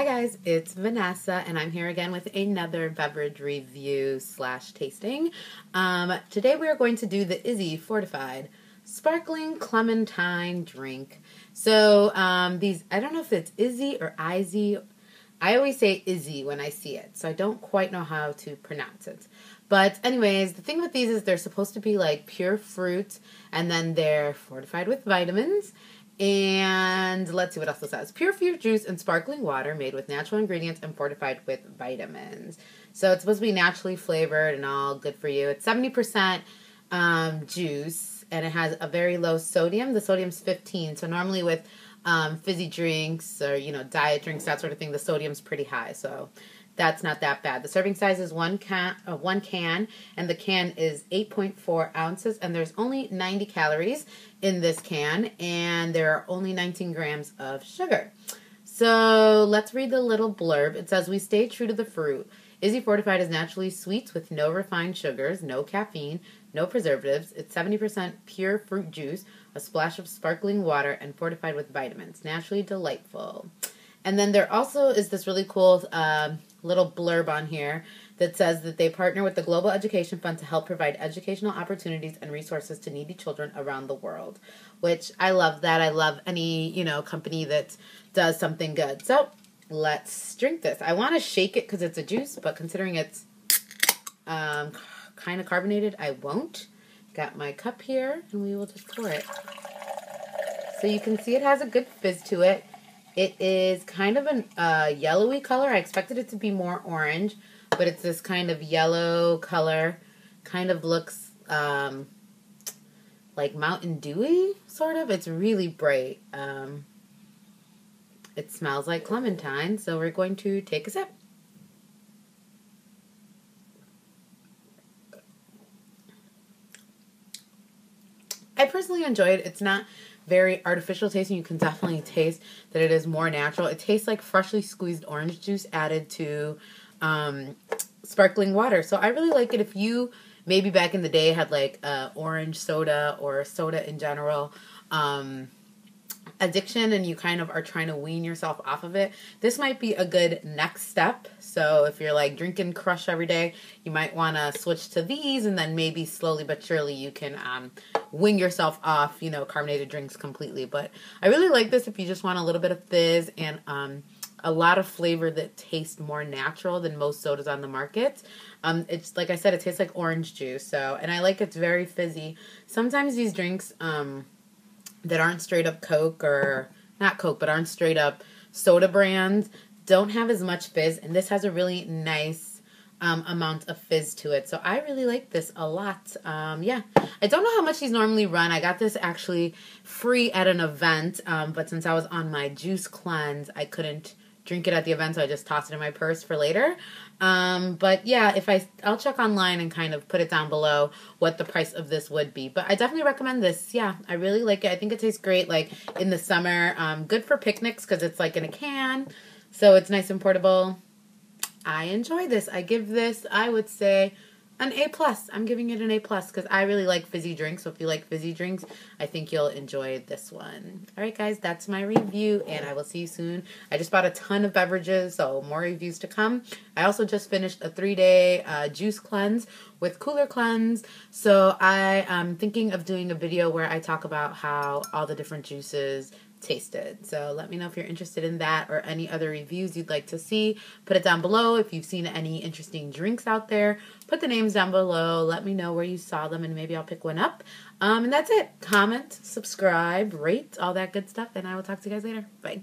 Hi guys, it's Vanessa, and I'm here again with another beverage review slash tasting. Um, today we are going to do the Izze Fortified Sparkling Clementine drink. So um, these, I don't know if it's Izzy or Izzy. I always say Izzy when I see it, so I don't quite know how to pronounce it. But anyways, the thing with these is they're supposed to be like pure fruit, and then they're fortified with vitamins. And let's see what else it says. Pure fruit juice and sparkling water made with natural ingredients and fortified with vitamins. So it's supposed to be naturally flavored and all good for you. It's 70% um, juice and it has a very low sodium. The sodium's 15. So normally with um, fizzy drinks or, you know, diet drinks, that sort of thing, the sodium's pretty high. So that's not that bad. The serving size is one can, uh, one can, and the can is 8.4 ounces, and there's only 90 calories in this can, and there are only 19 grams of sugar. So let's read the little blurb. It says, "We stay true to the fruit. Izze Fortified is naturally sweet with no refined sugars, no caffeine, no preservatives. It's 70% pure fruit juice, a splash of sparkling water, and fortified with vitamins. Naturally delightful." And then there also is this really cool uh, little blurb on here that says that they partner with the Global Education Fund to help provide educational opportunities and resources to needy children around the world. Which I love that. I love any, you know, company that does something good. So let's drink this. I want to shake it because it's a juice, but considering it's um, kind of carbonated, I won't. Got my cup here, and we will just pour it. So you can see it has a good fizz to it. It is kind of a uh, yellowy color. I expected it to be more orange, but it's this kind of yellow color. Kind of looks um, like Mountain Dewy, sort of. It's really bright. Um, it smells like clementine, so we're going to take a sip. I personally enjoyed it. It's not very artificial tasting. You can definitely taste that it is more natural. It tastes like freshly squeezed orange juice added to um, sparkling water. So I really like it. If you maybe back in the day had like uh, orange soda or soda in general, um, addiction and you kind of are trying to wean yourself off of it, this might be a good next step. So if you're like drinking crush every day, you might want to switch to these and then maybe slowly but surely you can um, wing yourself off, you know, carbonated drinks completely. But I really like this if you just want a little bit of fizz and um, a lot of flavor that tastes more natural than most sodas on the market. Um, it's like I said, it tastes like orange juice. So, and I like it's very fizzy. Sometimes these drinks, um, that aren't straight up Coke or not Coke, but aren't straight up soda brands don't have as much fizz, and this has a really nice um, amount of fizz to it. So I really like this a lot. Um, yeah, I don't know how much these normally run. I got this actually free at an event, um, but since I was on my juice cleanse, I couldn't drink it at the event, so I just toss it in my purse for later. Um, but yeah, if I I'll check online and kind of put it down below what the price of this would be. But I definitely recommend this. Yeah, I really like it. I think it tastes great like in the summer. Um, good for picnics because it's like in a can, so it's nice and portable. I enjoy this. I give this, I would say, an A plus. I'm giving it an A plus because I really like fizzy drinks. So if you like fizzy drinks, I think you'll enjoy this one. All right, guys, that's my review, and I will see you soon. I just bought a ton of beverages, so more reviews to come. I also just finished a three day uh, juice cleanse with Cooler Cleanse. So I am thinking of doing a video where I talk about how all the different juices tasted. So let me know if you're interested in that or any other reviews you'd like to see. Put it down below. If you've seen any interesting drinks out there, put the names down below. Let me know where you saw them and maybe I'll pick one up. Um, and that's it. Comment, subscribe, rate, all that good stuff. And I will talk to you guys later. Bye.